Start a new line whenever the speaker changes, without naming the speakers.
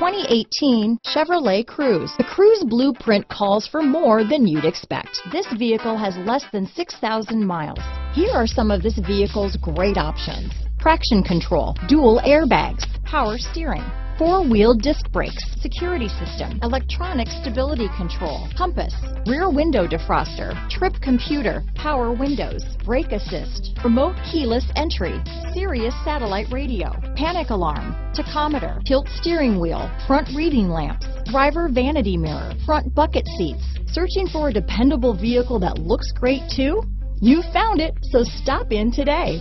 2018 Chevrolet Cruze. The Cruze blueprint calls for more than you'd expect. This vehicle has less than 6,000 miles. Here are some of this vehicle's great options. Traction control, dual airbags, power steering, four-wheel disc brakes, security system, electronic stability control, compass, rear window defroster, trip computer, power windows, brake assist, remote keyless entry, Sirius satellite radio, panic alarm, tachometer, tilt steering wheel, front reading lamps, driver vanity mirror, front bucket seats. Searching for a dependable vehicle that looks great too? You found it, so stop in today.